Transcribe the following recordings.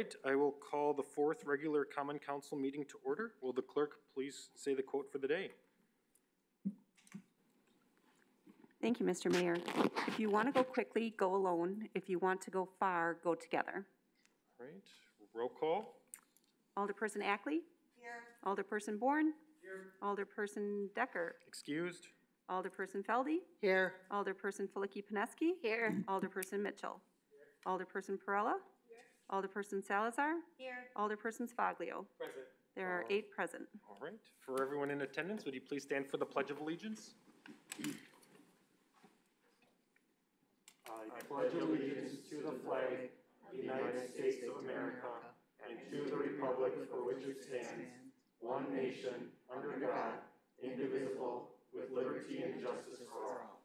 right, I will call the fourth regular common council meeting to order. Will the clerk please say the quote for the day? Thank you, Mr. Mayor. If you want to go quickly, go alone. If you want to go far, go together. All right, roll call. Alderperson Ackley? Here. Alderperson Bourne? Here. Alderperson Decker? Excused? Alderperson Felde? Here. Alderperson Filicky-Peneski? Here. Alderperson Mitchell? Here. Alderperson Perella? Alderperson Salazar? Here. Alderperson Sfoglio? Present. There are eight present. All right, for everyone in attendance, would you please stand for the Pledge of Allegiance? I pledge allegiance to the flag of the United States of America and to the republic for which it stands, one nation, under God, indivisible, with liberty and justice for all.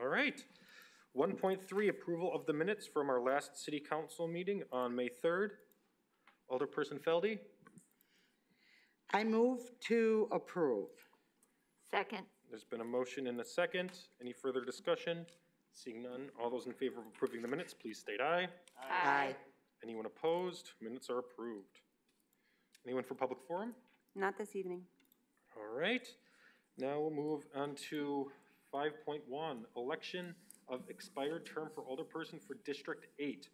All right. 1.3, approval of the minutes from our last city council meeting on May 3rd. Alderperson Felde, I move to approve. Second. there's been a motion and a second. Any further discussion? Seeing none, all those in favor of approving the minutes, please state aye. Aye. Anyone opposed? Minutes are approved. Anyone for public forum? Not this evening. All right, now we'll move on to five point one, election of expired term for alderperson for District Eight.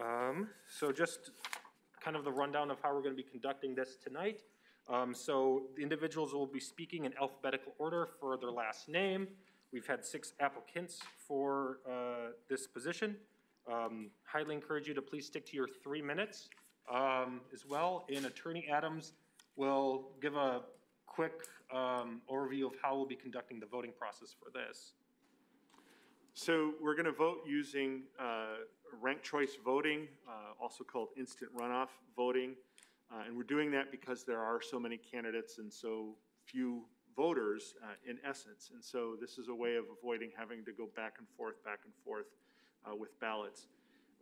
Um, so just kind of the rundown of how we're gonna be conducting this tonight. Um, so the individuals will be speaking in alphabetical order for their last name. We've had six applicants for, uh, this position. Um, highly encourage you to please stick to your three minutes, um, as well. And Attorney Adams will give a quick, um, overview of how we'll be conducting the voting process for this. So we're going to vote using uh, ranked choice voting, uh, also called instant runoff voting. Uh, And we're doing that because there are so many candidates and so few voters uh, in essence. And so this is a way of avoiding having to go back and forth, back and forth uh, with ballots.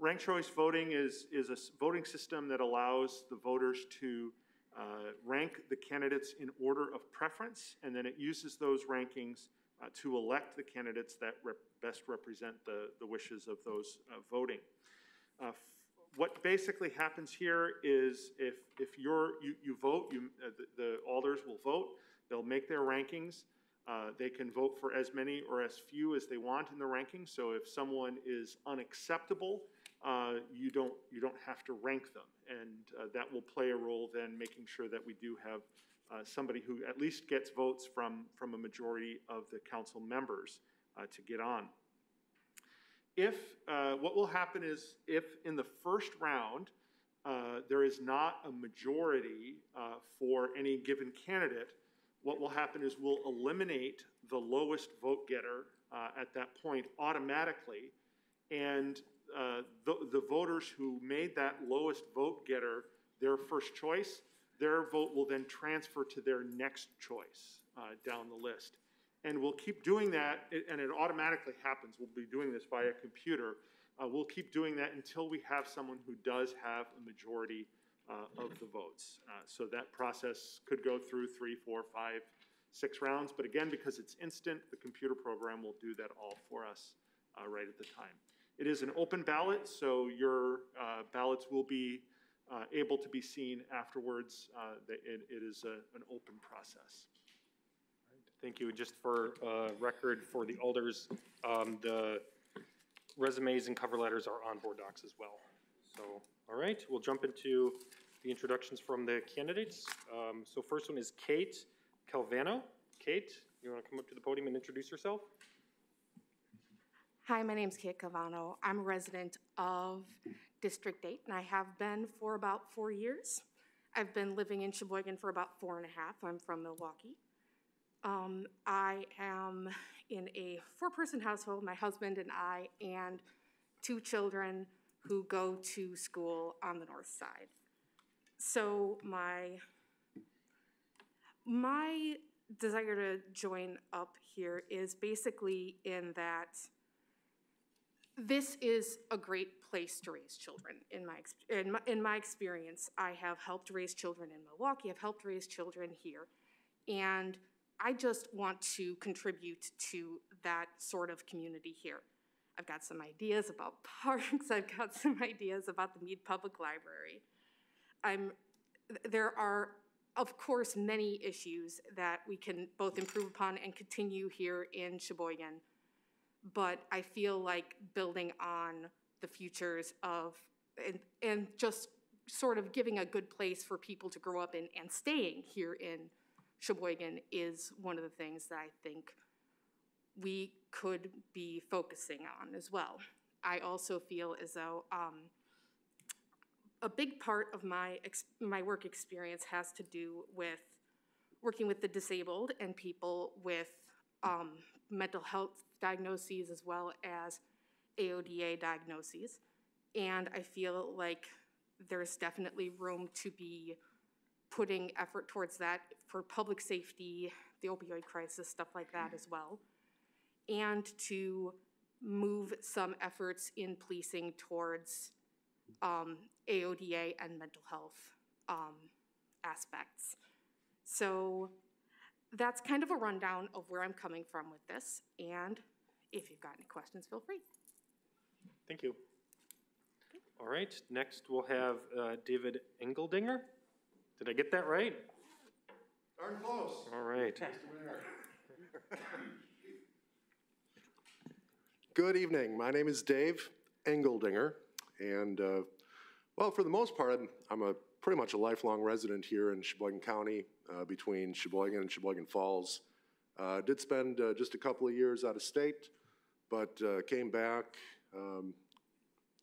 Ranked choice voting is, is a voting system that allows the voters to uh, rank the candidates in order of preference, and then it uses those rankings uh, to elect the candidates that rep- best represent the, the wishes of those uh, voting. Uh, What basically happens here is if, if you're, you, you vote, you, uh, the, the alders will vote, they'll make their rankings. Uh, They can vote for as many or as few as they want in the rankings, so if someone is unacceptable, uh, you don't, you don't have to rank them. And uh, that will play a role then making sure that we do have uh, somebody who at least gets votes from, from a majority of the council members uh, to get on. If, uh, what will happen is if in the first round, there is not a majority for any given candidate, what will happen is we'll eliminate the lowest vote getter at that point automatically. And uh, the, the voters who made that lowest vote getter their first choice, their vote will then transfer to their next choice uh, down the list. And we'll keep doing that, and it automatically happens. We'll be doing this via computer. Uh, We'll keep doing that until we have someone who does have a majority uh, of the votes. Uh, So that process could go through three, four, five, six rounds. But again, because it's instant, the computer program will do that all for us uh, right at the time. It is an open ballot, so your uh, ballots will be uh, able to be seen afterwards. Uh, It it is a- an open process. Thank you. Just for uh, record for the alders, um, the resumes and cover letters are on board docs as well. So, all right, we'll jump into the introductions from the candidates. Um, So first one is Kate Calvano. Kate, you want to come up to the podium and introduce yourself? Hi, my name is Kate Cavano. I'm a resident of District 8, and I have been for about four years. I've been living in Sheboygan for about four and a half. I'm from Milwaukee. Um, I am in a four-person household, my husband and I, and two children who go to school on the north side. So my my desire to join up here is basically in that this is a great place to raise children in my, in my, in my experience. I have helped raise children in Milwaukee, I've helped raise children here. And I just want to contribute to that sort of community here. I've got some ideas about parks, I've got some ideas about the Mead Public Library. I'm, there are, of course, many issues that we can both improve upon and continue here in Sheboygan. But I feel like building on the futures of, and, and just sort of giving a good place for people to grow up in and staying here in Sheboygan is one of the things that I think we could be focusing on as well. I also feel as though um, a big part of my my work experience has to do with working with the disabled and people with um, mental health diagnoses as well as AODA diagnoses. And I feel like there's definitely room to be putting effort towards that for public safety, the opioid crisis, stuff like that as well. And to move some efforts in policing towards um, AODA and mental health um, aspects. So that's kind of a rundown of where I'm coming from with this. And if you've got any questions, feel free. Thank you. All right, next we'll have uh, David Engeldinger. Did I get that right? Darn close. All right. Good evening. My name is Dave Engeldinger, and, uh, well, for the most part, I'm, I'm a pretty much a lifelong resident here in Sheboygan County, uh, between Sheboygan and Sheboygan Falls. Uh, did spend uh, just a couple of years out of state, but uh, came back um,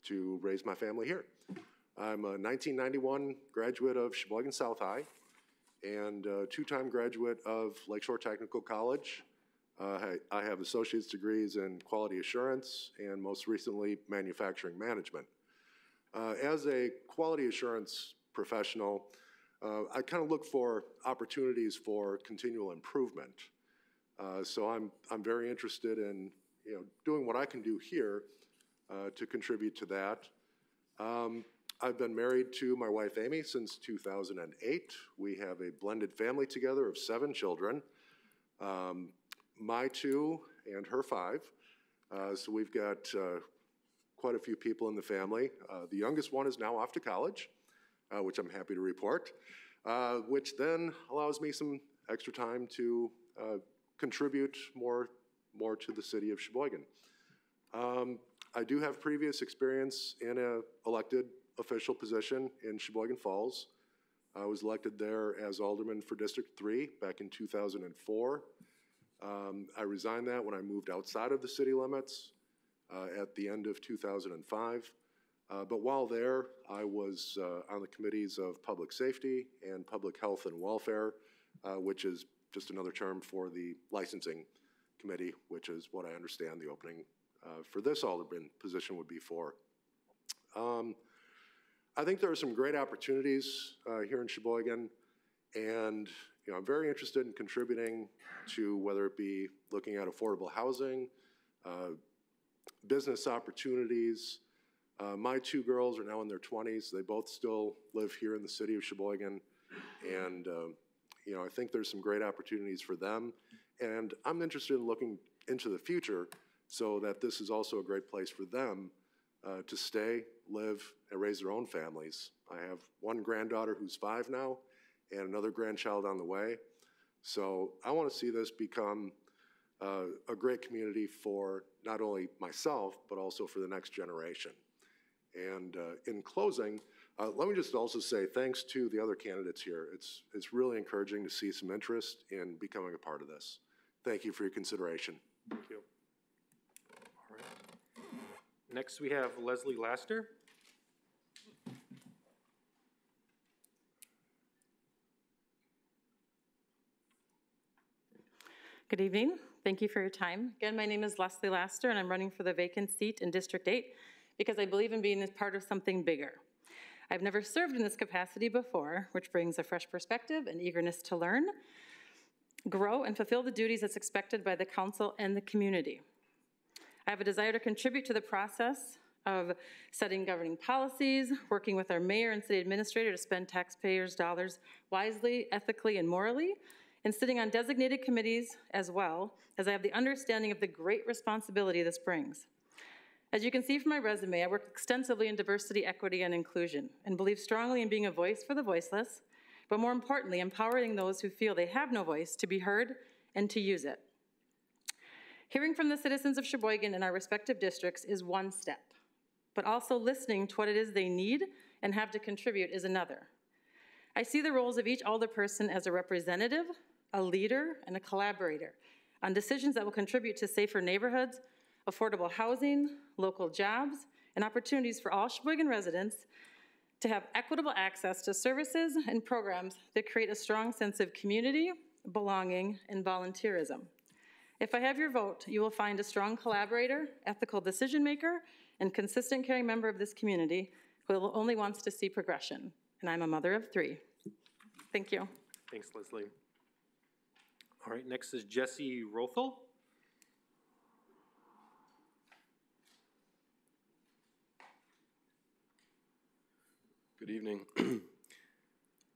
to raise my family here. I'm a 1991 graduate of Sheboygan South High and a two-time graduate of Lakeshore Technical College. Uh, I I have associate's degrees in quality assurance and most recently manufacturing management. Uh, As a quality assurance professional, uh, I kind of look for opportunities for continual improvement. Uh, So I'm, I'm very interested in, you know, doing what I can do here uh, to contribute to that. Um, I've been married to my wife Amy since 2008. We have a blended family together of seven children. Um, my two and her five. Uh, so we've got uh, quite a few people in the family. Uh, the youngest one is now off to college, uh, which I'm happy to report, uh, which then allows me some extra time to uh, contribute more, more to the city of Sheboygan. Um, I do have previous experience in a elected official position in Sheboygan Falls. I was elected there as alderman for District Three back in 2004. Um, I resigned that when I moved outside of the city limits uh, at the end of 2005. Uh, but while there, I was uh, on the committees of public safety and public health and welfare, uh, which is just another term for the licensing committee, which is what I understand the opening uh, for this alderman position would be for. Um, I think there are some great opportunities uh, here in Sheboygan, and you know, I'm very interested in contributing to whether it be looking at affordable housing, uh, business opportunities. Uh, my two girls are now in their 20s. They both still live here in the city of Sheboygan, and um, you know, I think there's some great opportunities for them. And I'm interested in looking into the future so that this is also a great place for them uh, to stay, live, and raise their own families. I have one granddaughter who's five now, and another grandchild on the way. So I want to see this become uh, a great community for not only myself, but also for the next generation. And uh, in closing, uh, let me just also say thanks to the other candidates here. It's, it's really encouraging to see some interest in becoming a part of this. Thank you for your consideration. Thank you. All right. Next, we have Leslie Laster. Good evening. Thank you for your time. Again, my name is Leslie Laster, and I'm running for the vacant seat in District 8 because I believe in being a part of something bigger. I've never served in this capacity before, which brings a fresh perspective and eagerness to learn, grow, and fulfill the duties that's expected by the council and the community. I have a desire to contribute to the process of setting governing policies, working with our mayor and city administrator to spend taxpayers' dollars wisely, ethically, and morally, and sitting on designated committees as well, as I have the understanding of the great responsibility this brings. As you can see from my resume, I work extensively in diversity, equity, and inclusion, and believe strongly in being a voice for the voiceless, but more importantly, empowering those who feel they have no voice to be heard and to use it. Hearing from the citizens of Sheboygan in our respective districts is one step, but also listening to what it is they need and have to contribute is another. I see the roles of each alderperson as a representative, a leader, and a collaborator on decisions that will contribute to safer neighborhoods, affordable housing, local jobs, and opportunities for all Sheboygan residents to have equitable access to services and programs that create a strong sense of community, belonging, and volunteerism. If I have your vote, you will find a strong collaborator, ethical decision maker, and consistent caring member of this community who only wants to see progression. And I'm a mother of three. Thank you. Thanks, Leslie. All right, next is Jesse Rothel. Good evening.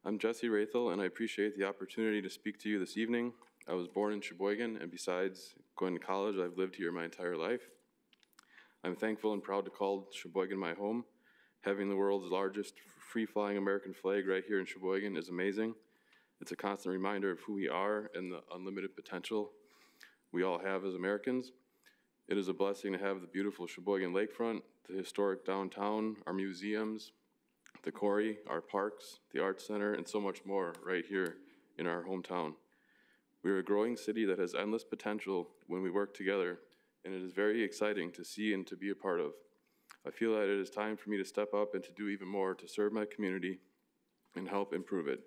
I'm Jesse Rathel, and I appreciate the opportunity to speak to you this evening. I was born in Sheboygan, and besides going to college, I've lived here my entire life. I'm thankful and proud to call Sheboygan my home. Having the world's largest free-flying American flag right here in Sheboygan is amazing. It's a constant reminder of who we are and the unlimited potential we all have as Americans. It is a blessing to have the beautiful Sheboygan lakefront, the historic downtown, our museums, the quarry, our parks, the arts center, and so much more right here in our hometown. We are a growing city that has endless potential when we work together, and it is very exciting to see and to be a part of. I feel that it is time for me to step up and to do even more to serve my community and help improve it.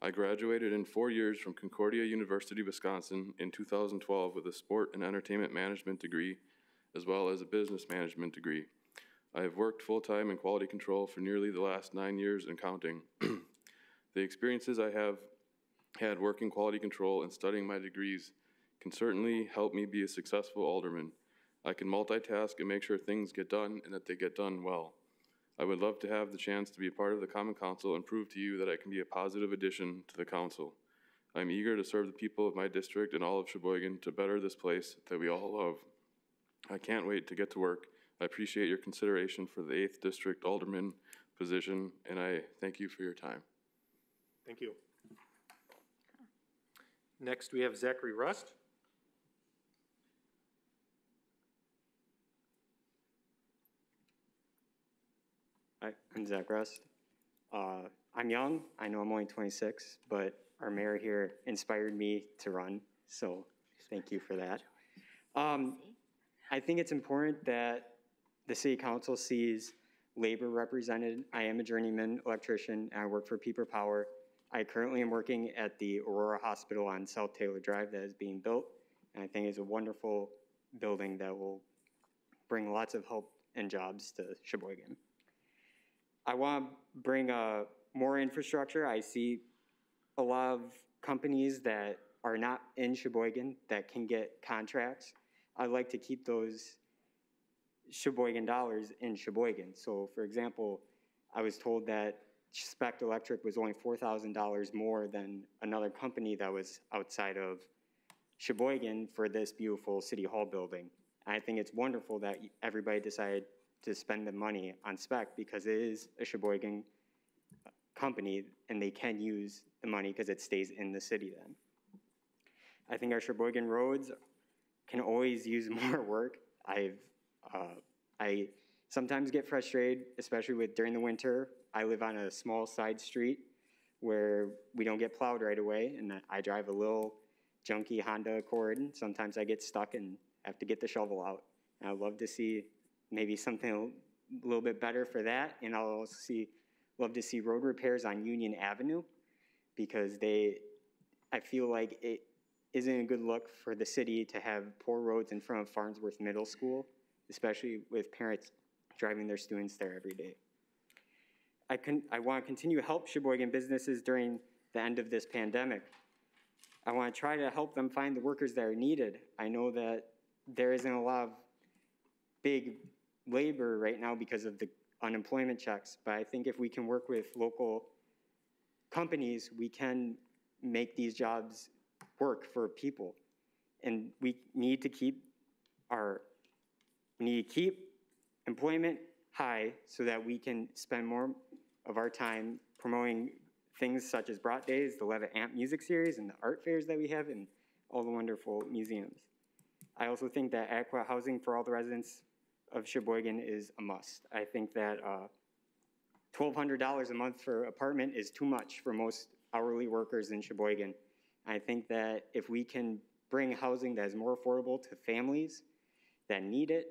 I graduated in four years from Concordia University, Wisconsin in 2012 with a sport and entertainment management degree, as well as a business management degree. I have worked full-time in quality control for nearly the last nine years and counting. the experiences I have had working quality control and studying my degrees can certainly help me be a successful alderman. I can multitask and make sure things get done and that they get done well. I would love to have the chance to be a part of the Common Council and prove to you that I can be a positive addition to the council. I'm eager to serve the people of my district and all of Sheboygan to better this place that we all love. I can't wait to get to work. I appreciate your consideration for the 8th District Alderman position, and I thank you for your time. Thank you. Next, we have Zachary Rust. Hi, I'm Zach Rust. Uh, I'm young. I know I'm only 26, but our mayor here inspired me to run, so thank you for that. Um, I think it's important that the city council sees labor represented. I am a journeyman electrician, and I work for Pieper Power. I currently am working at the Aurora Hospital on South Taylor Drive that is being built, and I think it's a wonderful building that will bring lots of hope and jobs to Sheboygan. I want to bring uh, more infrastructure. I see a lot of companies that are not in Sheboygan that can get contracts. I'd like to keep those Sheboygan dollars in Sheboygan. So, for example, I was told that Spect Electric was only $4,000 more than another company that was outside of Sheboygan for this beautiful City Hall building. And I think it's wonderful that everybody decided to spend the money on spec because it is a Sheboygan uh, company and they can use the money because it stays in the city then. I think our Sheboygan roads can always use more work. I've, uh, I sometimes get frustrated, especially with during the winter. I live on a small side street where we don't get plowed right away, and I drive a little junky Honda Accord. And sometimes I get stuck and have to get the shovel out. And I'd love to see maybe something a little bit better for that. And I'll also see, love to see road repairs on Union Avenue because they, I feel like it isn't a good look for the city to have poor roads in front of Farnsworth Middle School, especially with parents driving their students there every day. I, can, I want to continue to help Sheboygan businesses during the end of this pandemic. I want to try to help them find the workers that are needed. I know that there isn't a lot of big labor right now because of the unemployment checks, but I think if we can work with local companies, we can make these jobs work for people. And we need to keep our, we need to keep employment high so that we can spend more of our time promoting things such as Brat Days, the Levitt Amp Music Series, and the art fairs that we have, and all the wonderful museums. I also think that adequate housing for all the residents of Sheboygan is a must. I think that uh, $1,200 a month for apartment is too much for most hourly workers in Sheboygan. I think that if we can bring housing that is more affordable to families that need it,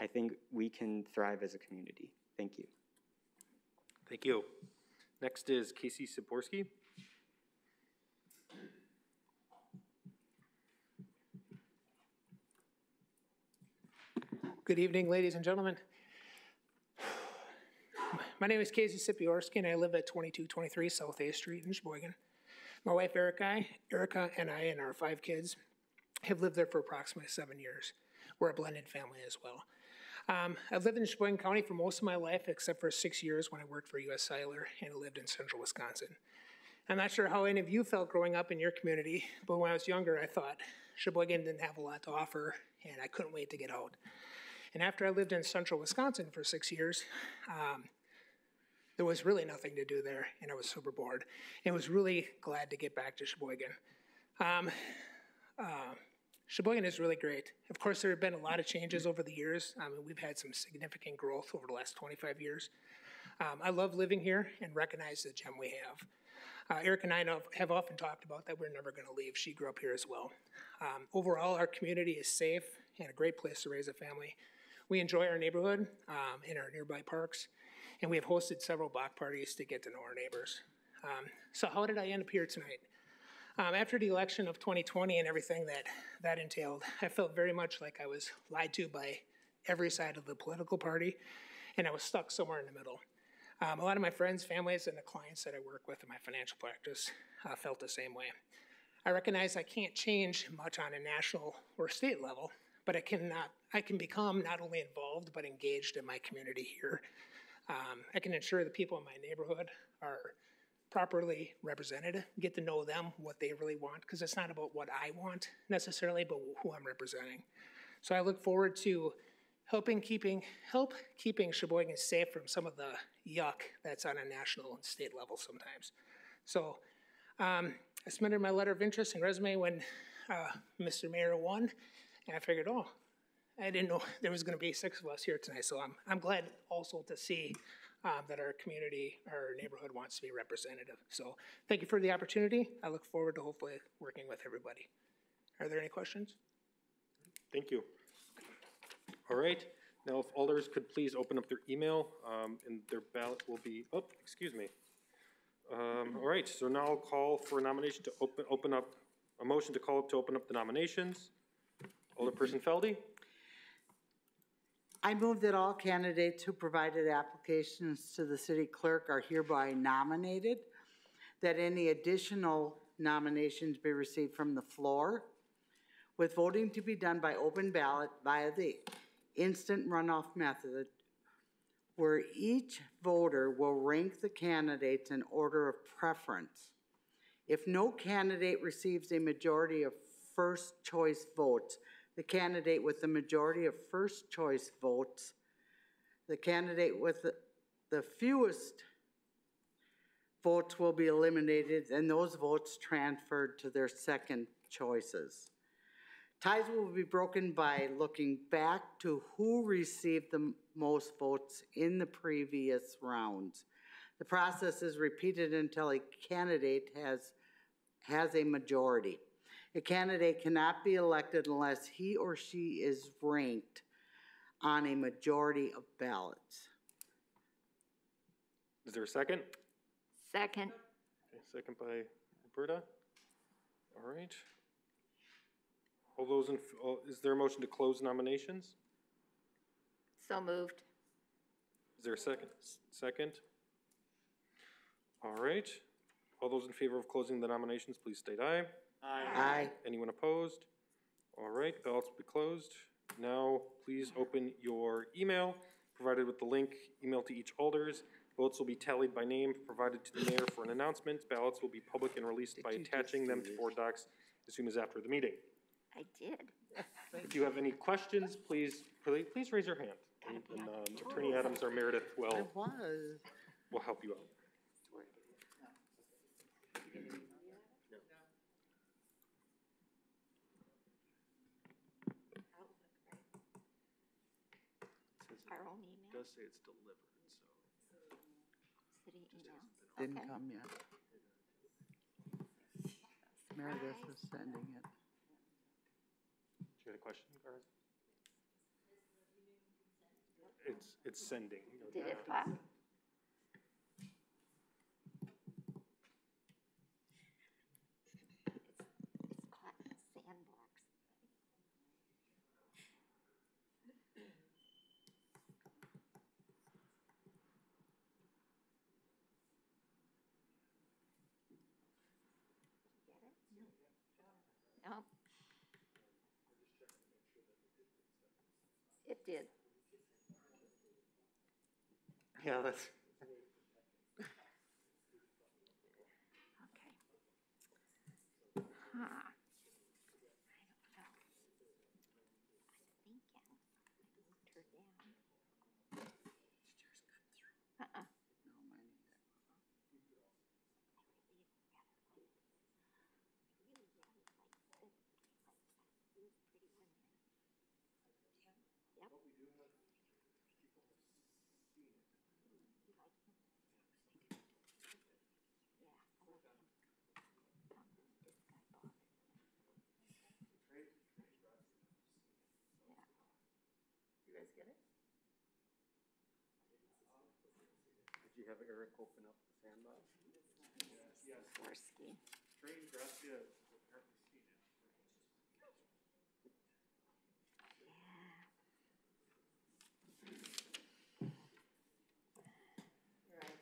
I think we can thrive as a community. Thank you. Thank you. Next is Casey Sipiorski. Good evening, ladies and gentlemen. My name is Casey Sipiorski, and I live at 2223 South A Street in Sheboygan. My wife Erica, Erica and I and our five kids have lived there for approximately seven years. We're a blended family as well. Um, I've lived in Sheboygan County for most of my life, except for six years when I worked for U.S. Cellular and lived in central Wisconsin. I'm not sure how any of you felt growing up in your community, but when I was younger, I thought Sheboygan didn't have a lot to offer, and I couldn't wait to get out. And after I lived in central Wisconsin for six years, um, there was really nothing to do there, and I was super bored. And was really glad to get back to Sheboygan. Um, uh, Sheboygan is really great. Of course, there have been a lot of changes over the years. I we've had some significant growth over the last 25 years. Um, I love living here and recognize the gem we have. Uh, Eric and I have often talked about that we're never going to leave. She grew up here as well. Um, overall, our community is safe and a great place to raise a family. We enjoy our neighborhood um, and our nearby parks, and we have hosted several block parties to get to know our neighbors. Um, so, how did I end up here tonight? Um, after the election of 2020 and everything that that entailed, I felt very much like I was lied to by every side of the political party, and I was stuck somewhere in the middle. Um, a lot of my friends, families, and the clients that I work with in my financial practice uh, felt the same way. I recognize I can't change much on a national or state level, but I can not, I can become not only involved but engaged in my community here. Um, I can ensure the people in my neighborhood are properly represented, get to know them, what they really want, because it's not about what I want necessarily, but who I'm representing. So I look forward to helping keeping help keeping Sheboygan safe from some of the yuck that's on a national and state level sometimes. So um, I submitted my letter of interest and resume when uh, Mr. Mayor won, and I figured, oh, I didn't know there was going to be six of us here tonight. So I'm I'm glad also to see um, that our community, our neighborhood wants to be representative. So thank you for the opportunity. I look forward to hopefully working with everybody. Are there any questions? Thank you. All right, now if alders could please open up their email, um, and their ballot will be, oh, excuse me. Um, all right, so now I'll call for a nomination to open, open up, a motion to call up to open up the nominations. Alderperson Felde, I move that all candidates who provided applications to the city clerk are hereby nominated, that any additional nominations be received from the floor, with voting to be done by open ballot via the instant runoff method, where each voter will rank the candidates in order of preference. If no candidate receives a majority of first choice votes, the candidate with the majority of first choice votes, the candidate with the, the fewest votes will be eliminated and those votes transferred to their second choices. Ties will be broken by looking back to who received the most votes in the previous rounds. The process is repeated until a candidate has, has a majority. A candidate cannot be elected unless he or she is ranked on a majority of ballots. is there a second? Second. Okay, Second by Roberta. All right. All those in, f- all- is there a motion to close nominations? So moved. Is there a second? Second? All right. All those in favor of closing the nominations, please state aye. Aye. Anyone opposed? All right, ballots will be closed. Now, please open your email, provided with the link, email to each alders. Votes will be tallied by name, provided to the mayor for an announcement. Ballots will be public and released by attaching them to board docs as soon as after the meeting. I did. If you have any questions, please, please please raise your hand. And and, um, Attorney Adams or Meredith I will, was. will help you out. Our own say it's delivered, so. city email. Didn't Okay. come yet. Meredith is sending it. Do you have a question, Garza? It's, it's sending. Did it what? It's, it's caught in a sandbox. Get it? No. It did. Yeah, that's. Okay. Huh. I don't know. I'm thinking, I moved her down. Uh-uh. No, mine either. Yep. Yeah, I love him. Um, This guy bought it. Yeah. You guys get it? Did you have Eric open up the sandbox? Forsky. Train Gracia has apparently seen it. Yeah.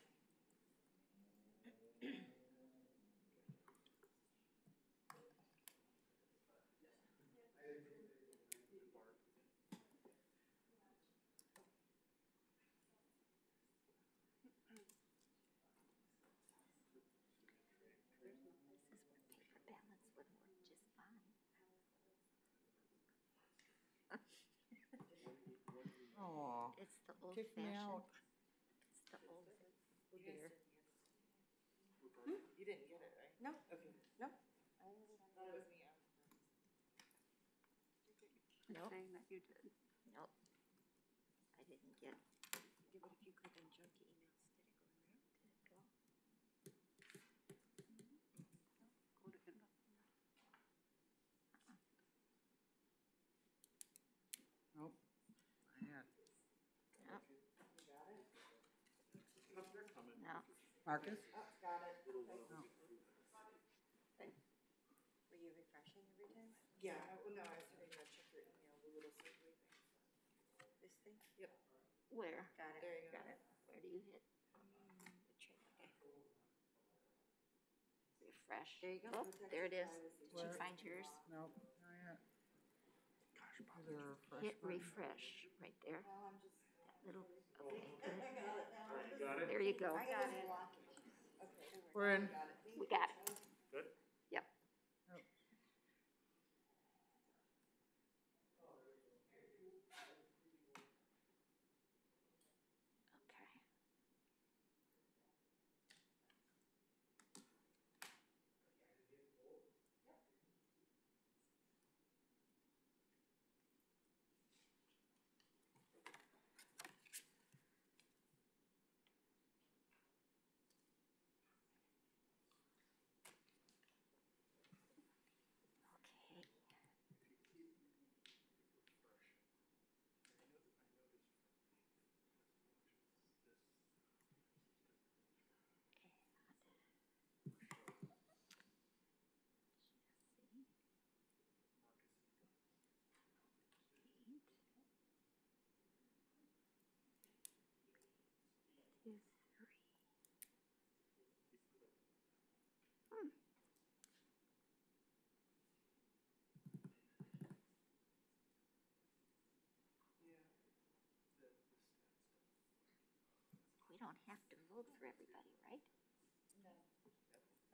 This is where paper balance would work just fine. It's the old kick me fashioned. out. It's the old. Here. Hmm? You didn't get it, right? No, Okay. no. Nope, Saying that you did. nope. I didn't get. What if you click on junk emails? Did it go in there? Did it go? Go to inbox. Nope. I had. Nope, They're coming. No. Marcus? Oh, Were you refreshing every time? Yeah. well, no, I was starting to check your email, the little circle thing. This thing? Yep. Where? Got it. There you go. Got it. Where do you hit? Um, the check, okay. Refresh. There you go. Oh, there it is. Did you find yours? Nope, not yet. Is there a refresh Hit refresh, right there. Well, I'm just. That little, okay, good. You got it? There you go. I got it. We're in. We got it. don't have to vote for everybody, right? No.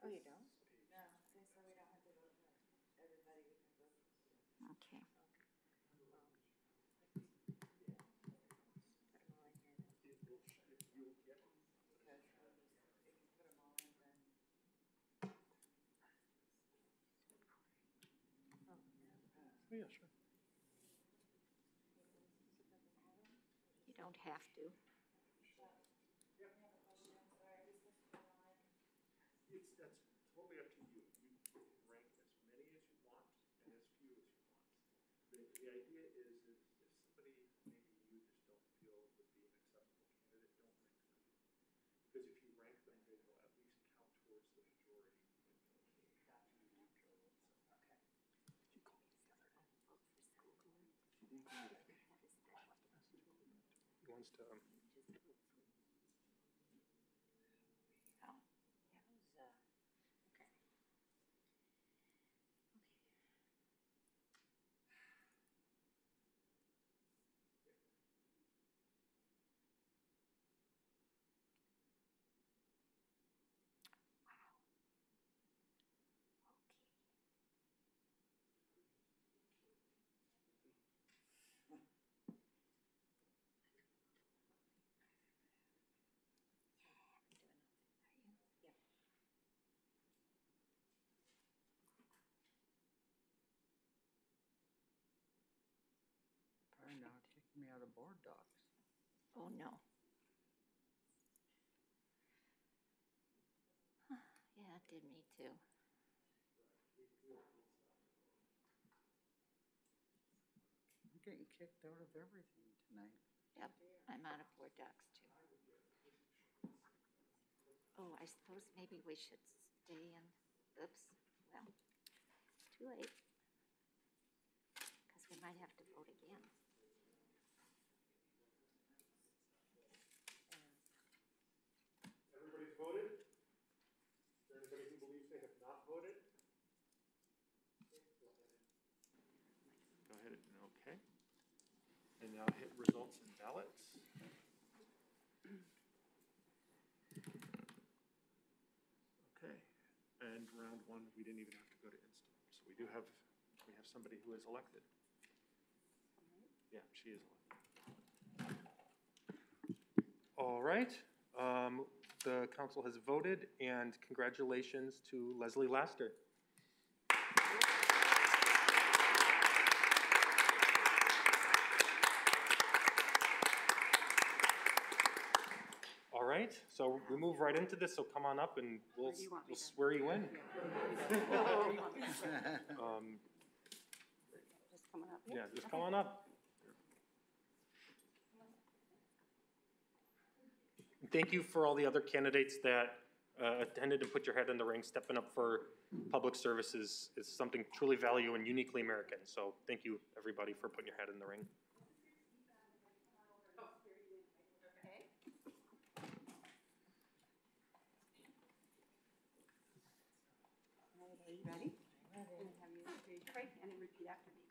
Oh, you don't? No, we don't have to vote for everybody. Okay. Oh, yeah, sure. You don't have to. It's, that's totally up to you. You can rank as many as you want and as few as you want. The, the idea is, is if somebody, maybe you just don't feel would be an acceptable candidate, don't rank them. Because if you rank them, they will at least count towards the majority when you, when you have to do neutral. So, He wants to, um, Probably now take me out of board docs. Oh, no. Yeah, it did me too. I'm getting kicked out of everything tonight. Yep, I'm out of board docs too. Oh, I suppose maybe we should stay in, oops, well, it's too late. Because we might have to vote again. Everybody's voted? Is there anybody who believes they have not voted? Go ahead and, okay. And now hit results and ballots. Okay, and round one, we didn't even have to go to instant, so we do have, we have somebody who is elected. Yeah, she is elected. all right. Um, the council has voted and congratulations to Leslie Laster. Right, so we move right into this, so come on up and we'll, we'll swear you in. Um, Just coming up. yeah, just come on up. Thank you for all the other candidates that uh, attended and put your head in the ring. Stepping up for public services is something truly value and uniquely American. So thank you, everybody, for putting your head in the ring. All right, are you ready? Ready. Have you raise your right hand and repeat after me.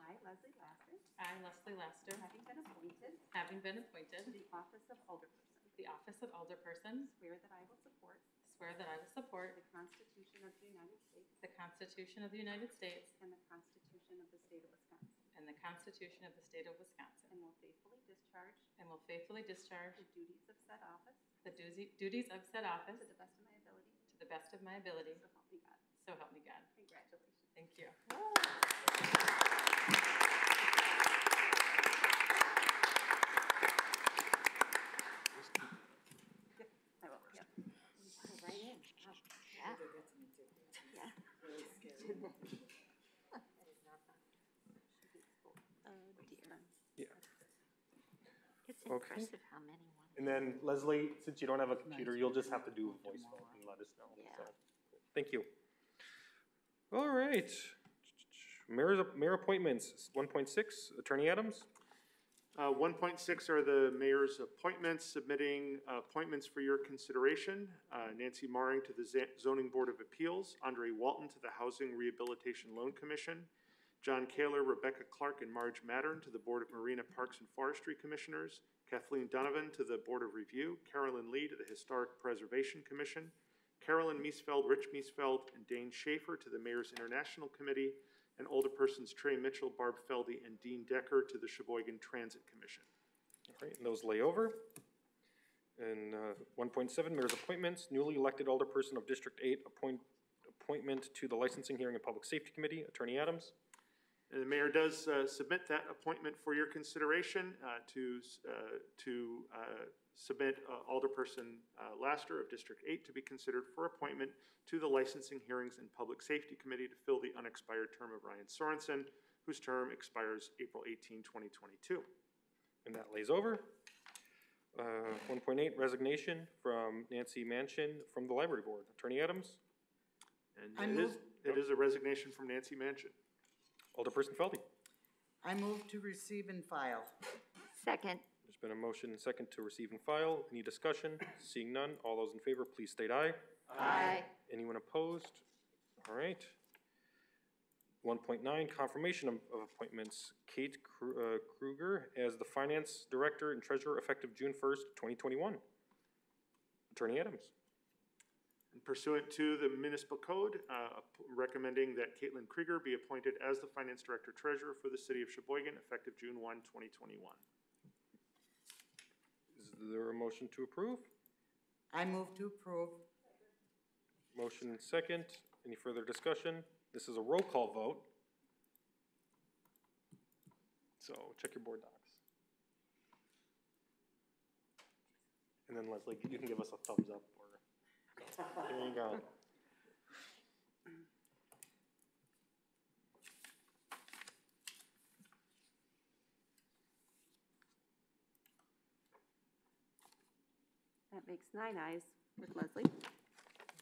I, Leslie Laster, I, Leslie Lester, having been appointed having been to appointed the office of alderperson, the office of alderperson, swear that I will support swear that I will support the Constitution of the United States the Constitution of the United States and the Constitution of the state of Wisconsin, and the Constitution of the state of Wisconsin, and will faithfully discharge and will faithfully discharge the duties of said office the duty- duties of said office to the best of my ability, to the best of my ability, so help me God. so help me God. Congratulations. Thank you. I will, yep. Go right in. Oh, Yeah. Yeah. Oh, dear. Yeah. It's Okay. impressive how many want. And then Leslie, since you don't have a computer, you'll just have to do a voice vote and let us know. Yeah. So, Thank you. All right. Mayor's, mayor appointments, one point six, Attorney Adams. Uh, one point six are the mayor's appointments, submitting uh, appointments for your consideration. Uh, Nancy Maring to the Za- Zoning Board of Appeals, Andre Walton to the Housing Rehabilitation Loan Commission, John Kaler, Rebecca Clark, and Marge Mattern to the Board of Marina Parks and Forestry Commissioners, Kathleen Donovan to the Board of Review, Carolyn Lee to the Historic Preservation Commission, Carolyn Miesfeld, Rich Miesfeld, and Dane Schaefer to the Mayor's International Committee, and Alderpersons Trey Mitchell, Barb Felde, and Dean Decker to the Sheboygan Transit Commission. All right, and those lay over. And uh, one point seven, mayor's appointments, newly elected alderperson of District Eight, appoint, appointment to the Licensing Hearing and Public Safety Committee, Attorney Adams. And the mayor does uh, submit that appointment for your consideration uh, to, uh, to uh, submit uh, Alderperson uh, Laster of District 8 to be considered for appointment to the Licensing Hearings and Public Safety Committee to fill the unexpired term of Ryan Sorenson, whose term expires April 18, 2022. And that lays over. Uh, one point eight, resignation from Nancy Manchin from the library board. Attorney Adams, I And it is, move- it is a resignation from Nancy Manchin. Alderperson Felde. I move to receive and file. Second. There's been a motion and second to receive and file. Any discussion? Seeing none, all those in favor, please state aye. Aye. Anyone opposed? All right. One point nine, confirmation of, of appointments. Kate Kru- uh, Kruger as the finance director and treasurer effective June first, twenty twenty-one. Attorney Adams. And Pursuant to the municipal code, uh, recommending that Caitlin Krieger be appointed as the finance director treasurer for the city of Sheboygan effective June 1, 2021. Is there a motion to approve? I move to approve. Motion and second. Any further discussion? This is a roll call vote. So check your board docs. And then Leslie, you can give us a thumbs up or, there you go. That makes nine ayes with Leslie.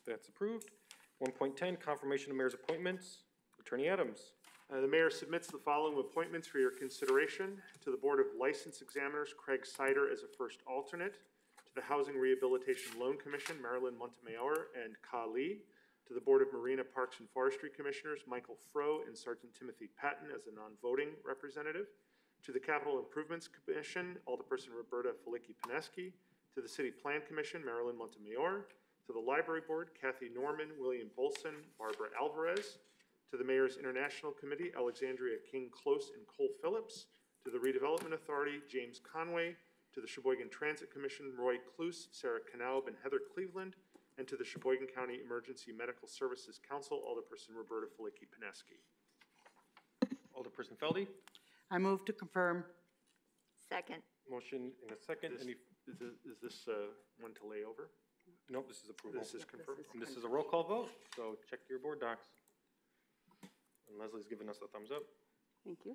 That's approved. One point ten, confirmation of mayor's appointments. Attorney Adams. Uh, The mayor submits the following appointments for your consideration. To the Board of License Examiners, Craig Sider as a first alternate. The Housing Rehabilitation Loan Commission, Marilyn Montemayor and Ka Lee. To the Board of Marina Parks and Forestry Commissioners, Michael Froh and Sergeant Timothy Patton as a non-voting representative. To the Capital Improvements Commission, Alderperson Roberta Filicky-Peneski. To the City Plan Commission, Marilyn Montemayor. To the Library Board, Kathy Norman, William Bolson, Barbara Alvarez. To the Mayor's International Committee, Alexandria King Close and Cole Phillips. To the Redevelopment Authority, James Conway. To the Sheboygan Transit Commission, Roy Cluse, Sarah Knaub, and Heather Cleveland. And to the Sheboygan County Emergency Medical Services Council, Alderperson Roberta Filicky-Peneski. Alderperson Felde. I move to confirm. Second. Motion in a second. This- Any, Is this, is this uh, one to lay over? nope, this is approval. This is confirmed? And this is a roll call vote, so check your board docs. And Leslie's giving us a thumbs up. Thank you.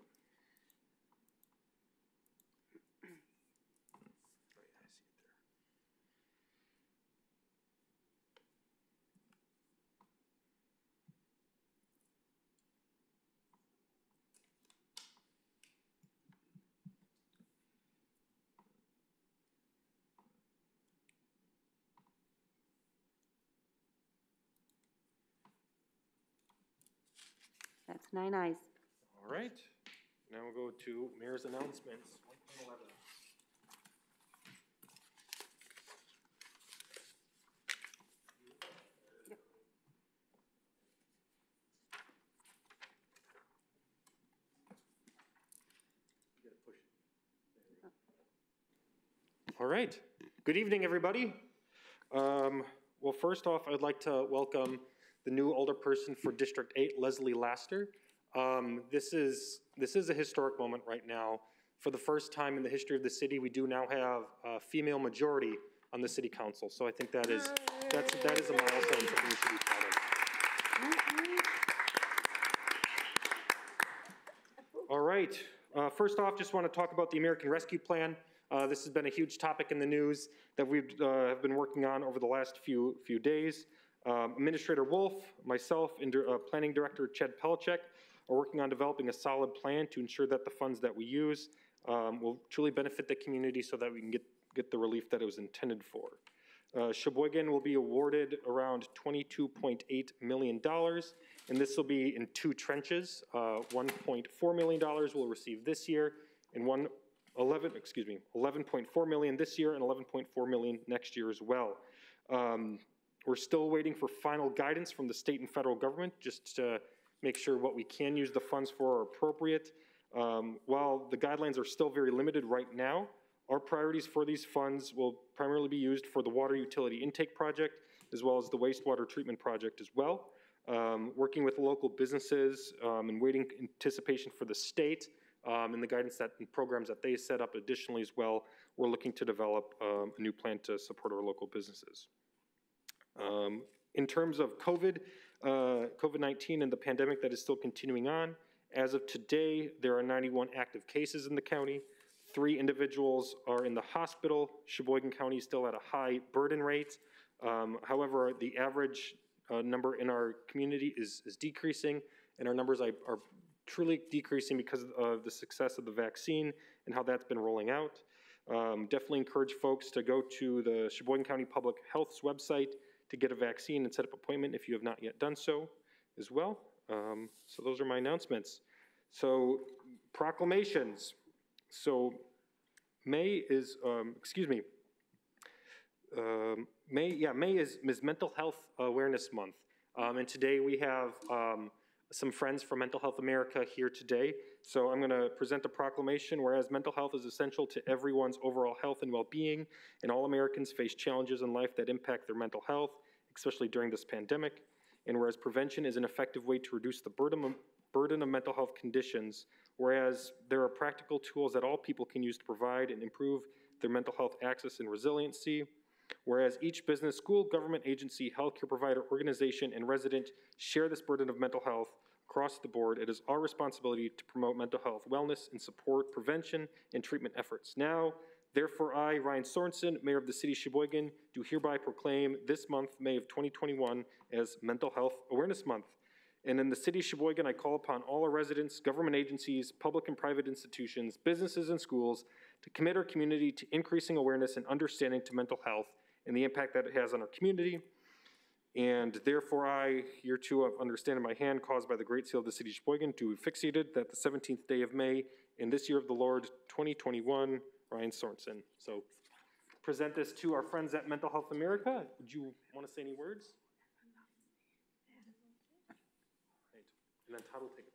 That's nine ayes. All right, now we'll go to mayor's announcements. All right, good evening, everybody. Um, Well, first off, I'd like to welcome the new alderperson for District 8, Leslie Laster. Um, This is, this is a historic moment right now. For the first time in the history of the city, we do now have a female majority on the city council. So I think that is, that's, that is a milestone, something we should be proud of. All right, uh, first off, just want to talk about the American Rescue Plan. Uh, this has been a huge topic in the news that we've, uh, have been working on over the last few, few days. Um, Administrator Wolf, myself, and, uh, Planning Director Chad Pelishek are working on developing a solid plan to ensure that the funds that we use, um, will truly benefit the community so that we can get, get the relief that it was intended for. Uh, Sheboygan will be awarded around $22.8 million, and this will be in two trenches. Uh, $1.4 million we'll receive this year, and one 11, excuse me, 11.4 million this year and 11.4 million next year as well. Um, We're still waiting for final guidance from the state and federal government, just to make sure what we can use the funds for are appropriate. Um, While the guidelines are still very limited right now, our priorities for these funds will primarily be used for the water utility intake project, as well as the wastewater treatment project as well. um, working with local businesses um, and waiting anticipation for the state um, and the guidance that, and programs that they set up additionally as well, we're looking to develop um, a new plan to support our local businesses. Um, In terms of COVID, uh, COVID-19 and the pandemic that is still continuing on, as of today, there are 91 active cases in the county. Three individuals are in the hospital. Sheboygan County is still at a high burden rate. Um, However, the average uh, number in our community is, is decreasing, and our numbers are are truly decreasing because of the success of the vaccine and how that's been rolling out. Um, Definitely encourage folks to go to the Sheboygan County Public Health's website to get a vaccine and set up appointment if you have not yet done so as well. Um, So those are my announcements. So proclamations. So May is, um, excuse me, um, May, yeah, May is, is Mental Health Awareness Month. Um, and today we have, um, some friends from Mental Health America here today. So I'm gonna present a proclamation, whereas mental health is essential to everyone's overall health and well-being, and all Americans face challenges in life that impact their mental health, especially during this pandemic. And whereas prevention is an effective way to reduce the burden of, burden of mental health conditions, whereas there are practical tools that all people can use to provide and improve their mental health access and resiliency, Whereas each business, school, government agency, healthcare provider, organization, and resident share this burden of mental health across the board, it is our responsibility to promote mental health wellness and support prevention and treatment efforts. Now, therefore, I, Ryan Sorenson, Mayor of the City of Sheboygan, do hereby proclaim this month, May of 2021, as Mental Health Awareness Month. And in the City of Sheboygan, I call upon all our residents, government agencies, public and private institutions, businesses, and schools to commit our community to increasing awareness and understanding to mental health and the impact that it has on our community. And therefore, I, year two of understanding my hand caused by the great seal of the city of Sheboygan, do fixated that the 17th day of May in this year of the Lord 2021, Ryan Sorenson. So present this to our friends at Mental Health America. Would you want to say any words? And then Todd will take.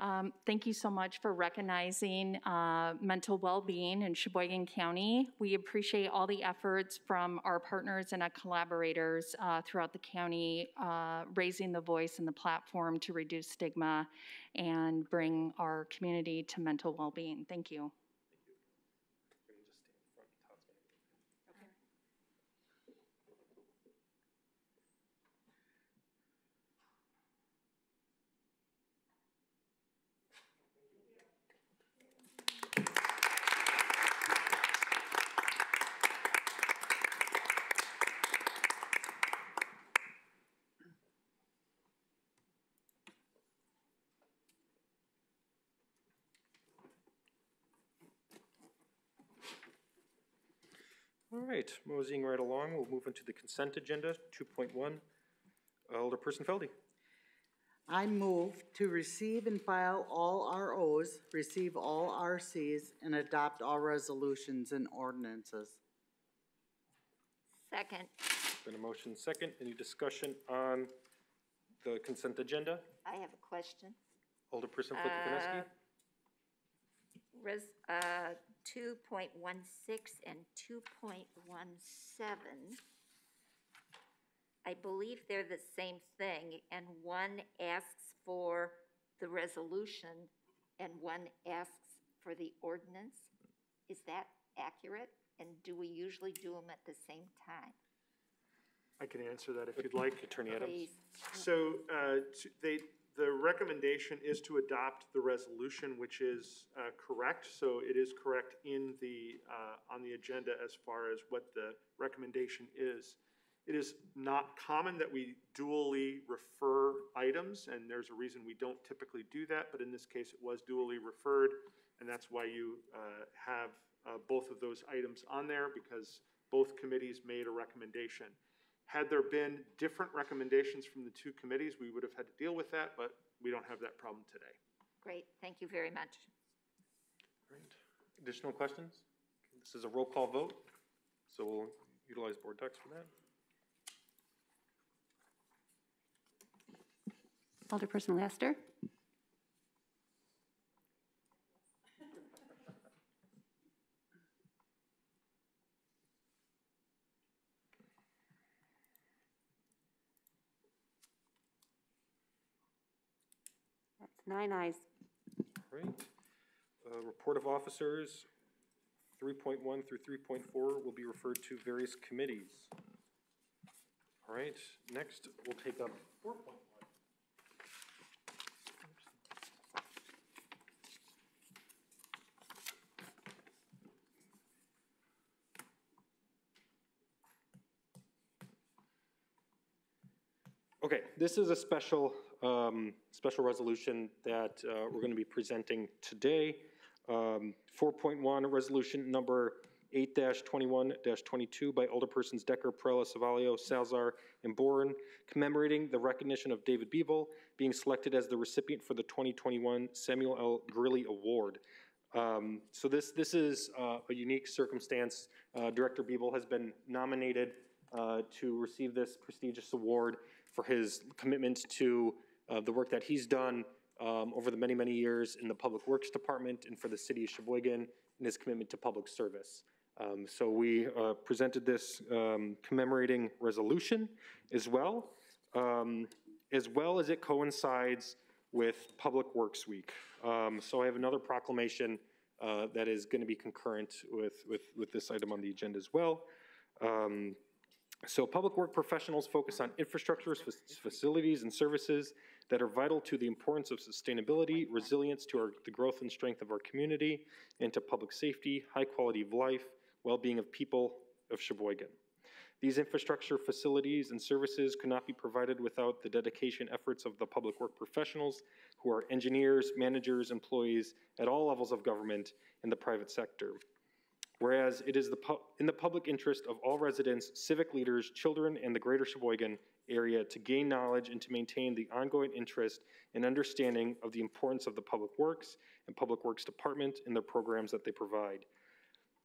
Um, Thank you so much for recognizing uh, mental well-being in Sheboygan County. We appreciate all the efforts from our partners and our collaborators uh, throughout the county, uh, raising the voice and the platform to reduce stigma and bring our community to mental well-being. Thank you. Right, moseying right along, we'll move into the consent agenda, 2.1. Alderperson Felde. I move to receive and file all ROs, receive all RCs, and adopt all resolutions and ordinances. Second, Been a motion second. Any discussion on the consent agenda? I have a question. Alderperson Filicky-Peneski? Uh, Res, uh, two point one six and two point one seven. I believe they're the same thing, and one asks for the resolution and one asks for the ordinance. Is that accurate? And do we usually do them at the same time? I can answer that if you'd like. Attorney Adams? Please. So, uh, they, the recommendation is to adopt the resolution, which is, uh, correct. So it is correct in the, uh, on the agenda as far as what the recommendation is. It is not common that we dually refer items, and there's a reason we don't typically do that, but in this case, it was dually referred, and that's why you, uh, have, uh, both of those items on there, because both committees made a recommendation. Had there been different recommendations from the two committees, we would have had to deal with that, but we don't have that problem today. Great, thank you very much. Great. Additional questions? This is a roll call vote, so we'll utilize board text for that. Alderperson Laster? Nine ayes. Right. Uh, Report of officers, 3.1 through 3.4 will be referred to various committees. All right, next, we'll take up 4.1. Okay, this is a special, um, special resolution that, uh, we're gonna be presenting today. Um, four point one, resolution number 8-21-22 by Alderpersons Decker, Perella, Savalio, Salzar, and Boren, commemorating the recognition of David Biebel being selected as the recipient for the twenty twenty-one Samuel L. Greeley Award. Um, so this, this is, uh, a unique circumstance. Uh, Director Biebel has been nominated, uh, to receive this prestigious award for his commitment to, uh, the work that he's done, um, over the many, many years in the Public Works Department and for the city of Sheboygan and his commitment to public service. Um, so we, uh, presented this, um, commemorating resolution as well, um, as well as it coincides with Public Works Week. Um, so I have another proclamation, uh, that is gonna be concurrent with, with, with this item on the agenda as well. So public work professionals focus on infrastructure, fac- facilities, and services that are vital to the importance of sustainability, resilience to our, the growth and strength of our community, and to public safety, high quality of life, well-being of people of Sheboygan. These infrastructure, facilities, and services could not be provided without the dedication efforts of the public work professionals who are engineers, managers, employees at all levels of government and the private sector. Whereas it is the in the public interest of all residents, civic leaders, children, and the greater Sheboygan area to gain knowledge and to maintain the ongoing interest and understanding of the importance of the Public Works and Public Works Department and the programs that they provide.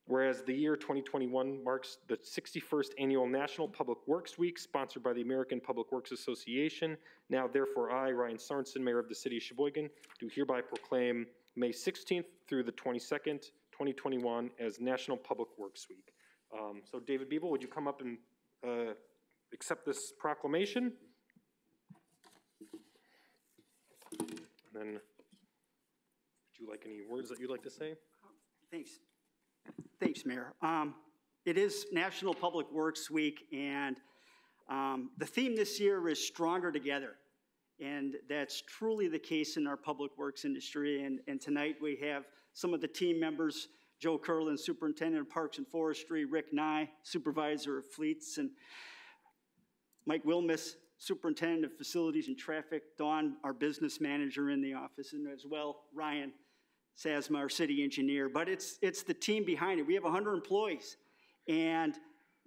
Whereas the year 2021 marks the 61st Annual National Public Works Week, sponsored by the American Public Works Association, now therefore I, Ryan Sorenson, Mayor of the City of Sheboygan, do hereby proclaim May 16th through the 22nd, 2021 as National Public Works Week. Um, So David Biebel, would you come up and uh, accept this proclamation? And then, would you like any words that you'd like to say? Thanks. Thanks, Mayor. Um, It is National Public Works Week, and um, the theme this year is Stronger Together. And that's truly the case in our public works industry. And, and tonight we have some of the team members, Joe Curlin, Superintendent of Parks and Forestry, Rick Nye, Supervisor of Fleets, and Mike Wilmus, Superintendent of Facilities and Traffic, Dawn, our business manager in the office, and as well, Ryan Sazama, our city engineer. But it's, it's the team behind it. We have 100 employees. And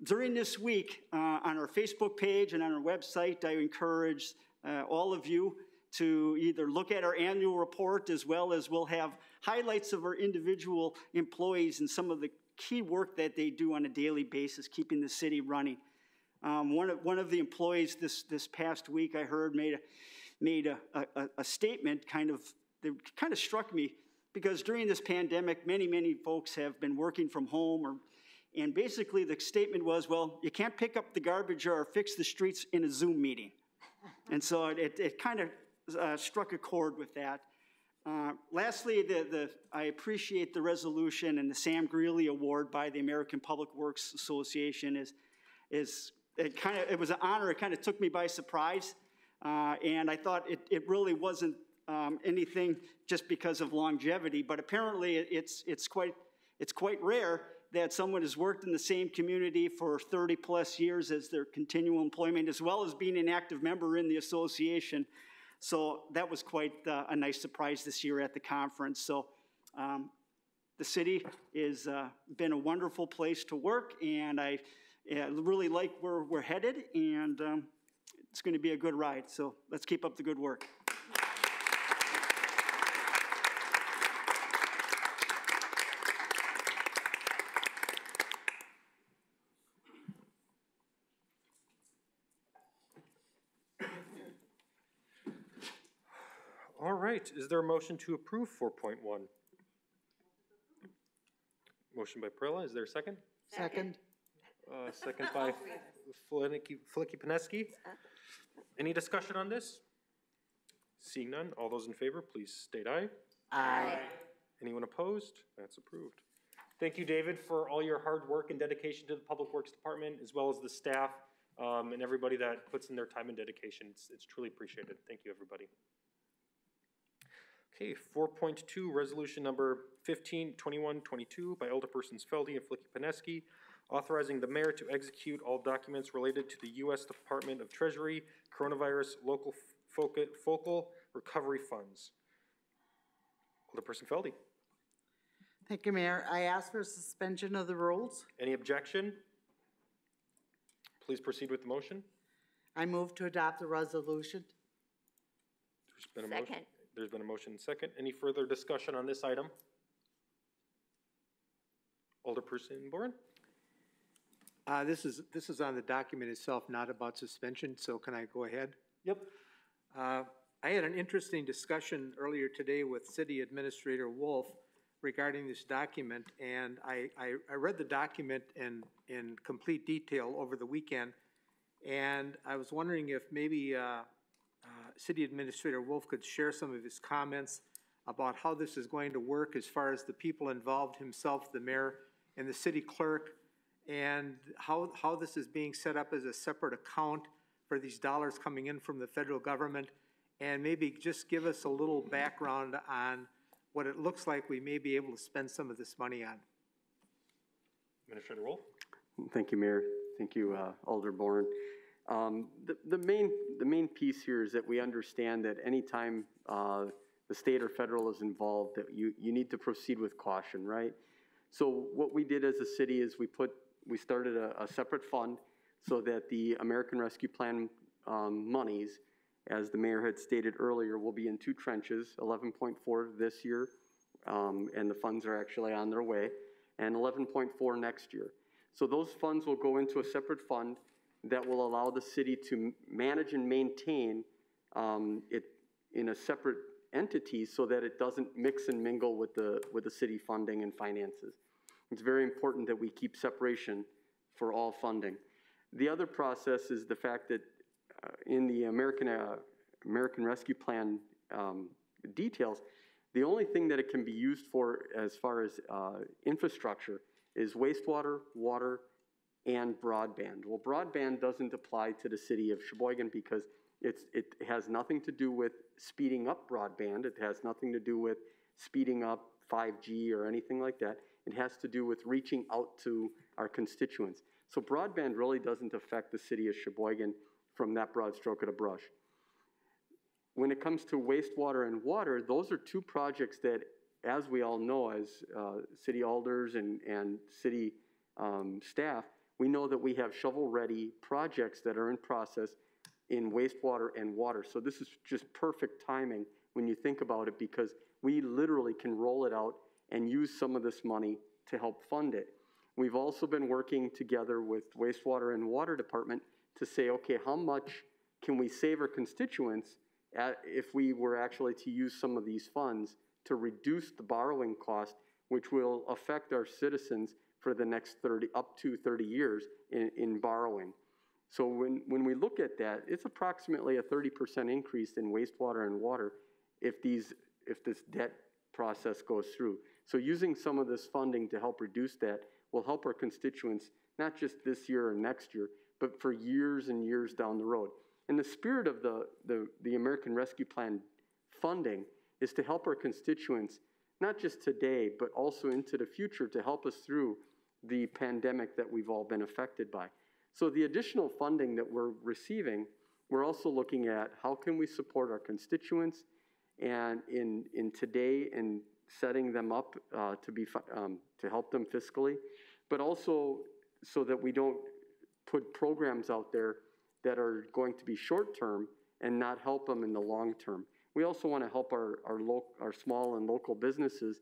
during this week, uh, on our Facebook page and on our website, I encourage uh, all of you to either look at our annual report as well as we'll have highlights of our individual employees and some of the key work that they do on a daily basis, keeping the city running. Um, one, of, one of the employees this, this past week I heard made a, made a, a, a statement kind of that kind of struck me because during this pandemic, many, many folks have been working from home or and basically the statement was, well, you can't pick up the garbage or fix the streets in a Zoom meeting. and so it, it kind of uh, struck a chord with that. Uh, lastly, the, the, I appreciate the resolution and the Sam Greeley Award by the American Public Works Association is, is it kind of, it was an honor. It kind of took me by surprise. Uh, and I thought it, it really wasn't um, anything just because of longevity, but apparently it's, it's, quite, it's quite rare that someone has worked in the same community for 30 plus years as their continual employment, as well as being an active member in the association. So that was quite uh, a nice surprise this year at the conference. So um, the city has uh, been a wonderful place to work, and I really like where we're headed, and um, it's going to be a good ride. So let's keep up the good work. All right, is there a motion to approve four point one? Motion by Perla, is there a second? Second? Uh, second by Flicky, Filicky-Peneski. Any discussion on this? Seeing none, all those in favor, please state aye. Aye. Anyone opposed? That's approved. Thank you, David, for all your hard work and dedication to the Public Works Department, as well as the staff um, and everybody that puts in their time and dedication. It's, it's truly appreciated. Thank you, everybody. Okay, four point two, resolution number fifteen twenty-one twenty-two by Alderpersons Felde and Filicky-Peneski, authorizing the mayor to execute all documents related to the U.S. Department of Treasury Coronavirus Local Focal, Focal Recovery Funds. Alderperson Felde, Thank you, Mayor. I ask for a suspension of the rules. any objection? Please proceed with the motion. I move to adopt the resolution. There's been a motion. There's been a motion and second. Any further discussion on this item? Alderperson Boren? Uh, this is, this is on the document itself, not about suspension, so can I go ahead? Yep. Uh, I had an interesting discussion earlier today with City Administrator Wolf regarding this document, and I, I, I read the document in, in complete detail over the weekend, and I was wondering if maybe, uh, City Administrator Wolf could share some of his comments about how this is going to work as far as the people involved, himself, the mayor, and the city clerk, and how, how this is being set up as a separate account for these dollars coming in from the federal government, and maybe just give us a little background on what it looks like we may be able to spend some of this money on. Administrator Wolf? Thank you, Mayor. Thank you, uh, Alder Boren. Um, the, the main, the main piece here is that we understand that anytime, uh, the state or federal is involved, that you, you need to proceed with caution, right? So what we did as a city is we put, we started a, a separate fund so that the American Rescue Plan, um, monies, as the mayor had stated earlier, will be in two trenches, eleven point four this year, um, and the funds are actually on their way, and eleven point four next year. So those funds will go into a separate fund that will allow the city to manage and maintain um, it in a separate entity so that it doesn't mix and mingle with the, with the city funding and finances. It's very important that we keep separation for all funding. The other process is the fact that uh, in the American, uh, American Rescue Plan um, details, the only thing that it can be used for as far as uh, infrastructure is wastewater, water, and broadband. Well, broadband doesn't apply to the city of Sheboygan because it's, it has nothing to do with speeding up broadband. It has nothing to do with speeding up 5G or anything like that. It has to do with reaching out to our constituents. So broadband really doesn't affect the city of Sheboygan from that broad stroke of a brush. When it comes to wastewater and water, those are two projects that, as we all know, as uh, city alders and, and city um, staff, we know that we have shovel-ready projects that are in process in wastewater and water. So this is just perfect timing when you think about it because we literally can roll it out and use some of this money to help fund it. We've also been working together with wastewater and water department to say, okay, how much can we save our constituents at, if we were actually to use some of these funds to reduce the borrowing cost, which will affect our citizens for the next 30, up to 30 years in, in borrowing. So when, when we look at that, it's approximately a 30% increase in wastewater and water if these, if this debt process goes through. So using some of this funding to help reduce that will help our constituents, not just this year or next year, but for years and years down the road. And the spirit of the, the, the American Rescue Plan funding is to help our constituents, not just today, but also into the future to help us through the pandemic that we've all been affected by. So the additional funding that we're receiving, we're also looking at how can we support our constituents and in, in today and setting them up uh, to be um, to help them fiscally, but also so that we don't put programs out there that are going to be short term and not help them in the long term. We also want to help our, our, our small and local businesses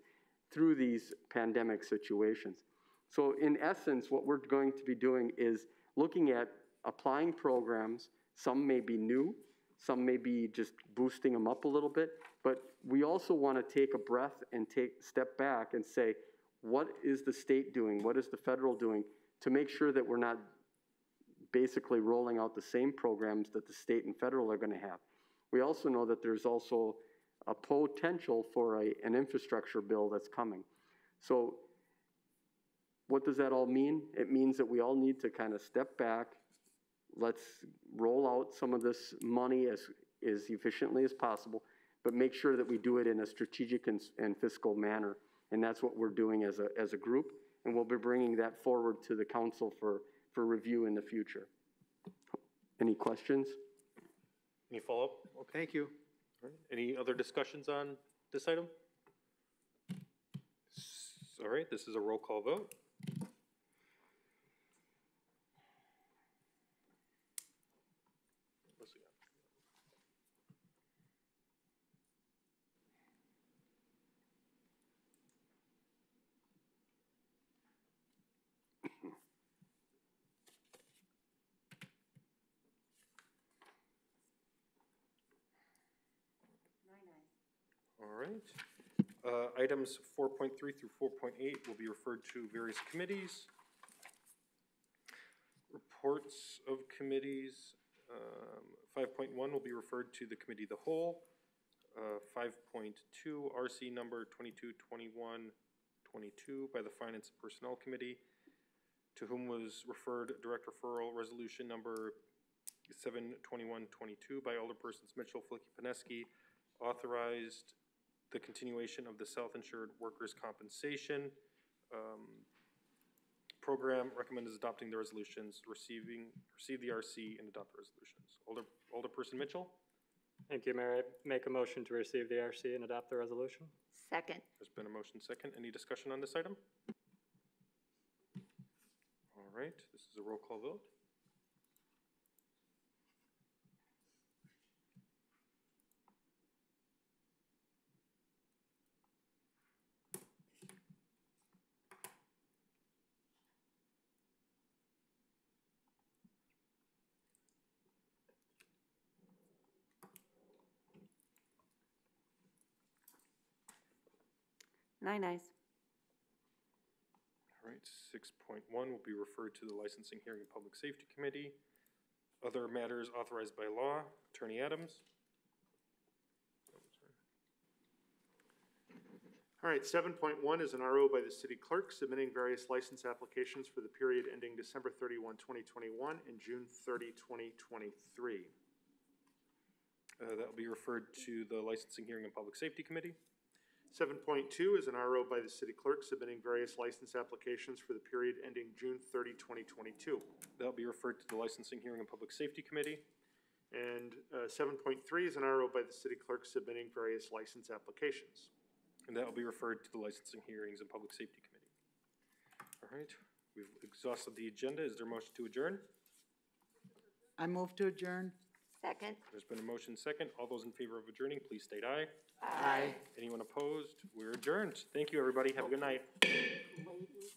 through these pandemic situations. So, in essence, what we're going to be doing is looking at applying programs. Some may be new, some may be just boosting them up a little bit, but we also want to take a breath and take step back and say, what is the state doing? What is the federal doing to make sure that we're not basically rolling out the same programs that the state and federal are going to have? We also know that there's also a potential for a, an infrastructure bill that's coming. So what does that all mean? It means that we all need to kind of step back. Let's roll out some of this money as, as efficiently as possible, but make sure that we do it in a strategic and, and fiscal manner. And that's what we're doing as a, as a group. And we'll be bringing that forward to the council for, for review in the future. Any questions? Any follow-up? Okay. Thank you. All right. Any other discussions on this item? S- All right, this is a roll call vote. Right. Uh, Items 4.3 through 4.8 will be referred to various committees. Reports of committees, um, 5.1 will be referred to the committee the whole. Uh, 5.2, RC number 222122 by the Finance and Personnel Committee, to whom was referred direct referral resolution number 72122 by Alderpersons Mitchell, Flicky, Pineski, authorized the continuation of the self-insured workers' compensation um, program, recommends adopting the resolutions, receiving, receive the RC and adopt the resolutions. Older Alderperson Mitchell, Thank you, Mayor. I make a motion to receive the RC and adopt the resolution. Second. there's been a motion second. Any discussion on this item? All right, this is a roll call vote. Nine ayes. All right, six point one will be referred to the Licensing Hearing and Public Safety Committee. Other matters authorized by law, Attorney Adams. All right, seven point one is an RO by the city clerk submitting various license applications for the period ending December 31, 2021, and June 30, 2023. Uh, that will be referred to the Licensing Hearing and Public Safety Committee. Seven point two is an RO by the city clerk submitting various license applications for the period ending June 30, 2022. That will be referred to the Licensing Hearing and Public Safety Committee. And uh, seven point three is an RO by the city clerk submitting various license applications. And that will be referred to the Licensing Hearings and Public Safety Committee. All right, we've exhausted the agenda. Is there a motion to adjourn? I move to adjourn. Second. There's been a motion second. All those in favor of adjourning, please state aye. Aye. Anyone opposed? We're adjourned. Thank you, everybody. Have a good night. Ladies.